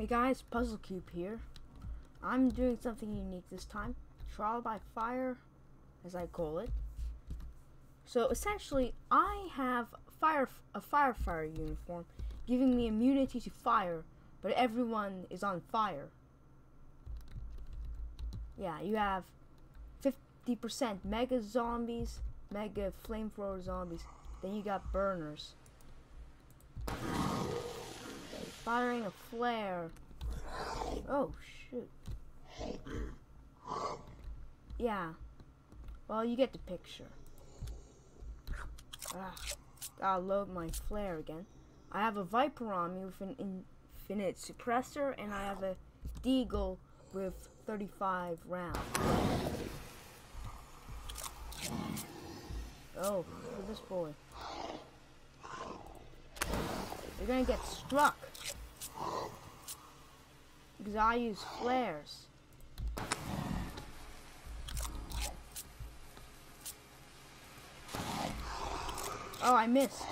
Hey guys, Puzzlecube here. I'm doing something unique this time. Trial by fire, as I call it. So essentially, I have fire a firefighter uniform, giving me immunity to fire, but everyone is on fire. Yeah, you have 50% mega zombies, mega flamethrower zombies. Then you got burners. Firing a flare. Oh, shoot. Yeah. Well, you get the picture. Ah, gotta load my flare again. I have a Viper on me with an infinite suppressor, and I have a Deagle with 35 rounds. Oh, look at this boy. You're gonna get struck. Because I use flares. Oh, I missed.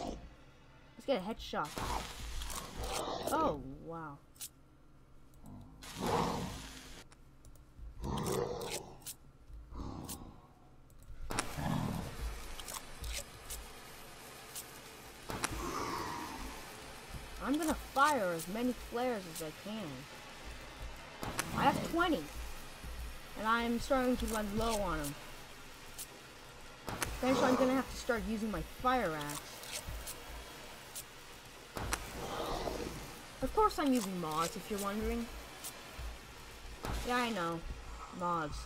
Let's get a headshot. Oh, wow. I'm gonna fire as many flares as I can. I have 20. And I'm starting to run low on them. Eventually I'm gonna have to start using my fire axe. Of course I'm using mods, if you're wondering. Yeah, I know. Mods.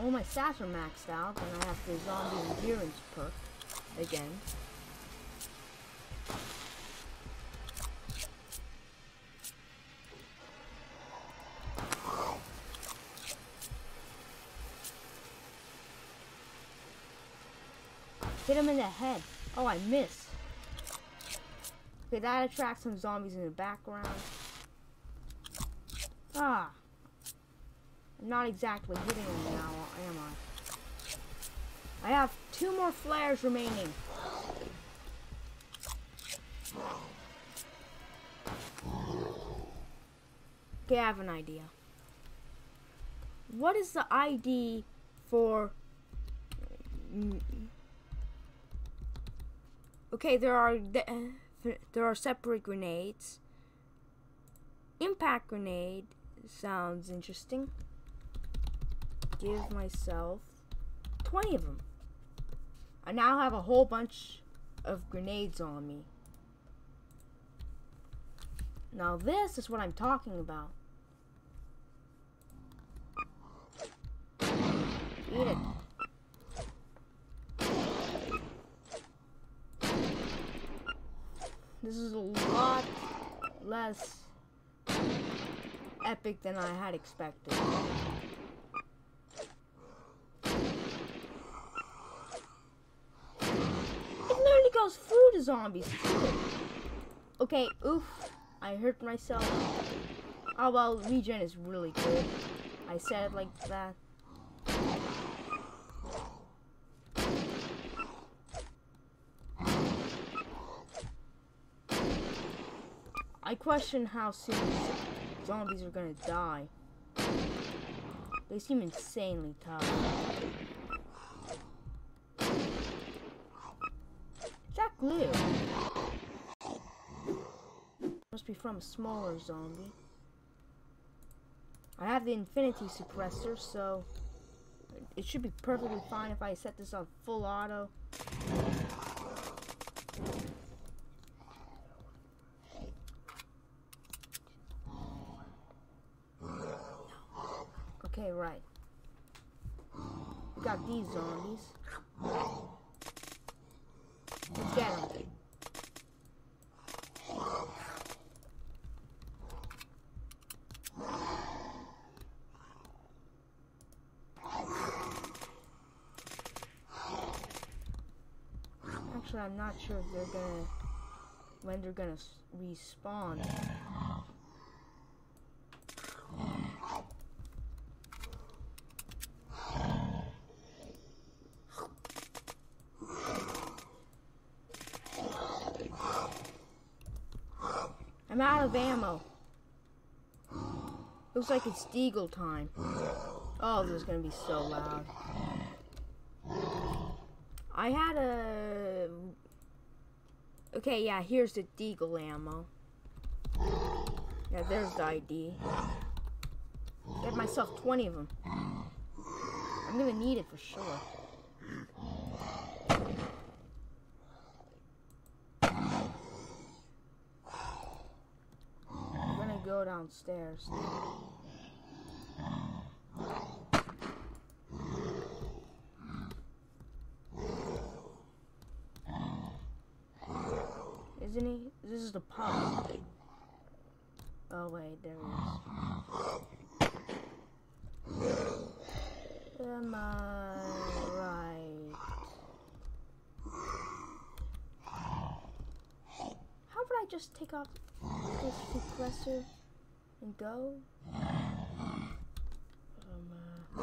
All my stats are maxed out, and I have the zombie endurance perk. Again. Hit him in the head. Oh, I missed. Okay, that attracts some zombies in the background. Ah. I'm not exactly hitting him now, am I? I have two more flares remaining. Okay, I have an idea. What is the ID for Okay, there are there are separate grenades. Impact grenade sounds interesting. Give myself 20 of them. I now have a whole bunch of grenades on me. Now this is what I'm talking about. Eat it. This is a lot less epic than I had expected. It literally goes through the zombies. Okay, oof. I hurt myself. Oh well, regen is really good. I said it like that. I question how soon zombies are gonna die. They seem insanely tough. Is that glue? Must be from a smaller zombie. I have the infinity suppressor, so it should be perfectly fine if I set this on full auto. Okay, right. Got these zombies. Get them. Actually, I'm not sure if they're gonna when they're gonna respawn. I'm out of ammo. Looks like it's Deagle time. Oh, this is gonna be so loud. I had a... Okay, yeah, here's the Deagle ammo. Yeah, there's the ID. Get myself 20 of them. I'm gonna need it for sure. I'm gonna go downstairs. Isn't he? This is the pub. Oh wait, there he is. Am I right? How would I just take off this suppressor and go? Um, uh,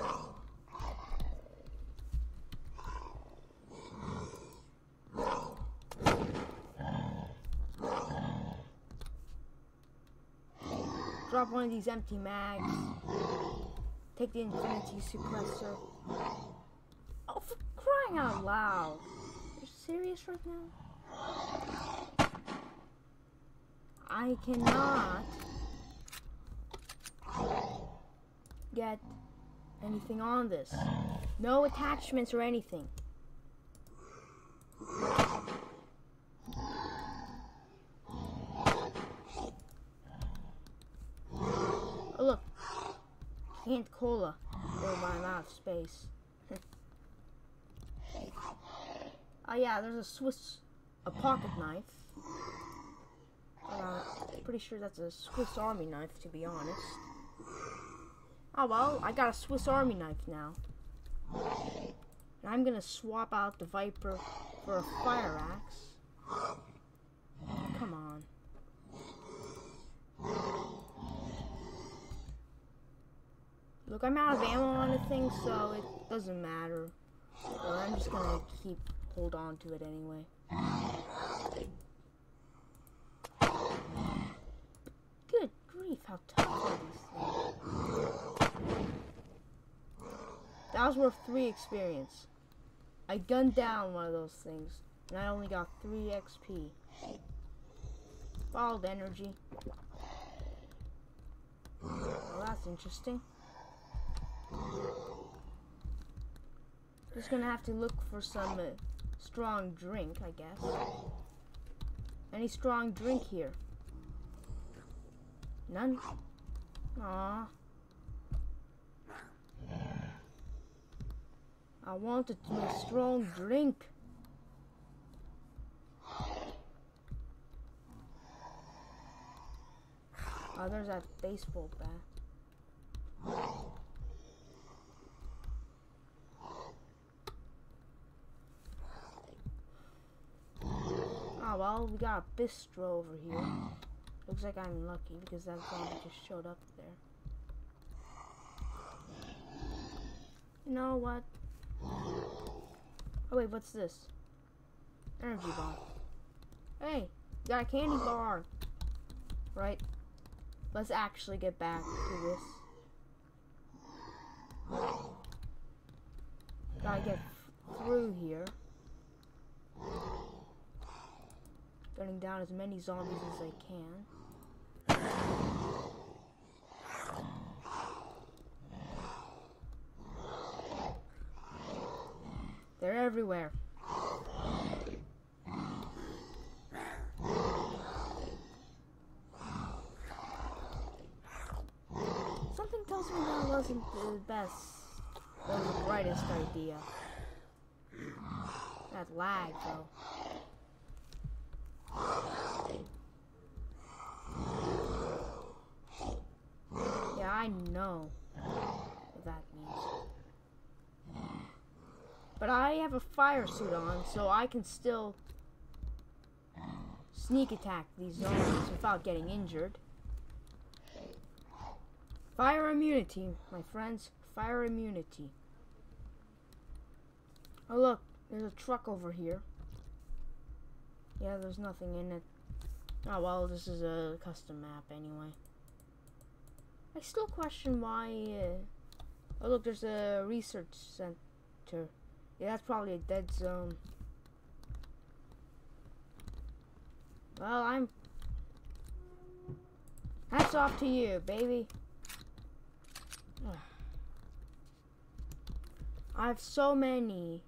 drop one of these empty mags. Take the infinity suppressor. Oh, for crying out loud! You're serious right now? I cannot get anything on this. No attachments or anything. Oh look, canned cola. Oh, my, of space. oh yeah, there's a Swiss, a pocket knife. Uh, pretty sure that's a Swiss Army knife, to be honest. Oh well, I got a Swiss Army knife now. And I'm gonna swap out the Viper for a fire axe. Come on. Look, I'm out of ammo on the thing, so it doesn't matter. But I'm just gonna keep hold on to it anyway. Good grief, how tough are these things? That was worth three experience. I gunned down one of those things, and I only got three XP. Followed energy. Well, that's interesting. Just gonna have to look for some uh, strong drink, I guess. Any strong drink here? None? Aww. I wanted a strong drink. Oh, there's that baseball bat. Oh well, we got a bistro over here. Looks like I'm lucky because that zombie just showed up there. You know what? Oh wait, what's this? Energy bar. Hey, got a candy bar. Right. Let's actually get back to this. Gotta get through here. Gunning down as many zombies as I They're everywhere. Something tells me that wasn't the best, or the brightest idea. That lag, though. Yeah, I know what that means. But I have a fire suit on, so I can still sneak attack these zombies without getting injured. Fire immunity, my friends. Fire immunity. Oh look, there's a truck over here. Yeah, there's nothing in it. Oh well, this is a custom map anyway. I still question why. Uh, oh look, there's a research center. Yeah, that's probably a dead zone. Well, I'm. Hats off to you, baby. I have so many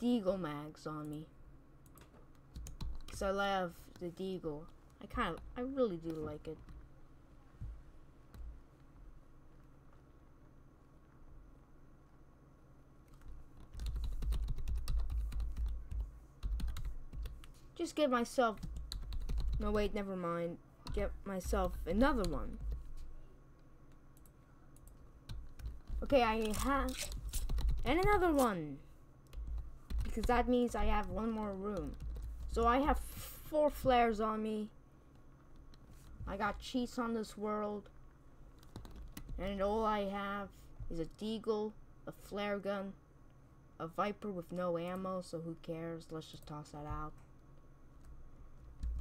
Deagle mags on me. Because I love the Deagle. I kind of, I really do like it. Just get myself, no wait, never mind. Get myself another one. Okay, I have, and another one. Because that means I have one more room. So I have four flares on me. I got cheats on this world. And all I have is a deagle, a flare gun, a viper with no ammo, so who cares? Let's just toss that out.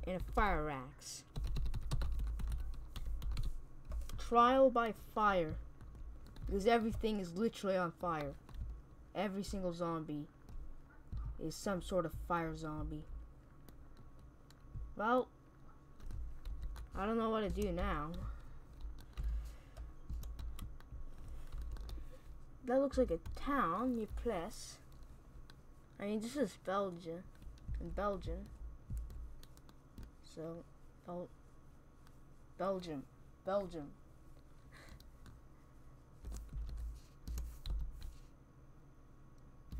And a fire axe. Trial by fire. Because everything is literally on fire. Every single zombie is some sort of fire zombie. Well, I don't know what to do now. That looks like a town, you place. I mean, this is Belgium. In Belgium. So, Bel Belgium. Belgium.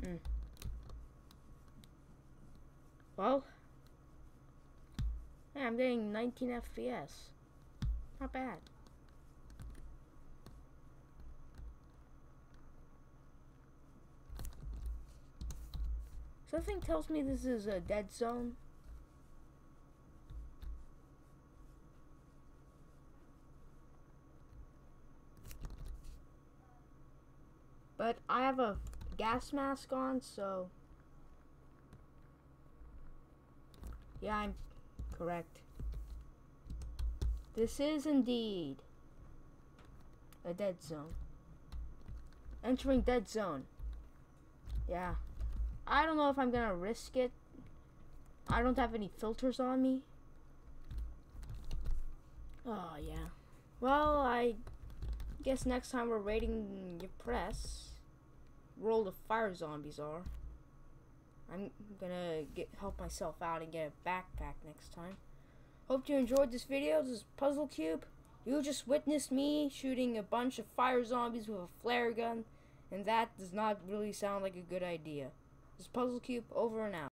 Hmm. Well, yeah, I'm getting 19 FPS. Not bad. Something tells me this is a dead zone. But I have a gas mask on, so... Yeah, I'm correct. This is indeed a dead zone. Entering dead zone. Yeah. I don't know if I'm gonna risk it. I don't have any filters on me. Oh, yeah. Well, I guess next time we're raiding your press. all the fire zombies are. I'm gonna get help myself out and get a backpack next time. Hope you enjoyed this video. This is Puzzlecube. You just witnessed me shooting a bunch of fire zombies with a flare gun, and that does not really sound like a good idea. This is Puzzlecube over and out.